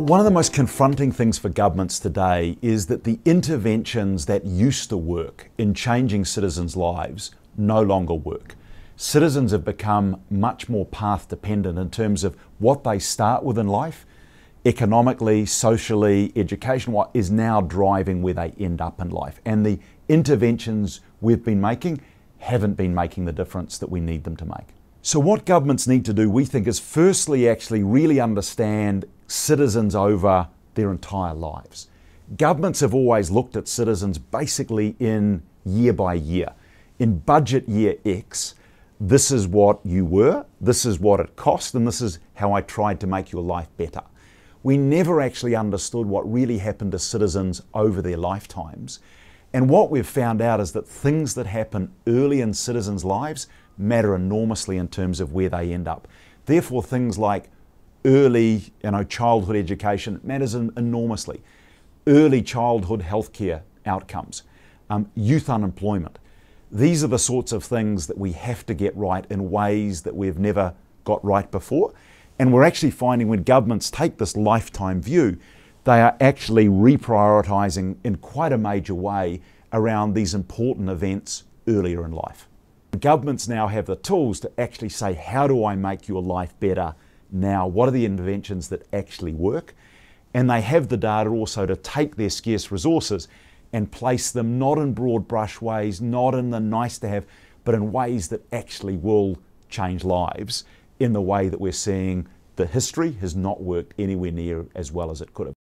One of the most confronting things for governments today is that the interventions that used to work in changing citizens' lives no longer work. Citizens have become much more path dependent in terms of what they start with in life, economically, socially, education, what is now driving where they end up in life. And the interventions we've been making haven't been making the difference that we need them to make. So, what governments need to do, we think, is firstly actually really understand citizens over their entire lives. Governments have always looked at citizens basically in year by year. In budget year X, this is what you were, this is what it cost, and this is how I tried to make your life better. We never actually understood what really happened to citizens over their lifetimes. And what we've found out is that things that happen early in citizens' lives matter enormously in terms of where they end up. Therefore, things like early you know, childhood education matters enormously. Early childhood healthcare outcomes, um, youth unemployment. These are the sorts of things that we have to get right in ways that we've never got right before. And we're actually finding when governments take this lifetime view, they are actually reprioritising in quite a major way around these important events earlier in life. Governments now have the tools to actually say, how do I make your life better now what are the interventions that actually work, and they have the data also to take their scarce resources and place them not in broad brush ways, not in the nice to have, but in ways that actually will change lives in the way that we're seeing the history has not worked anywhere near as well as it could have.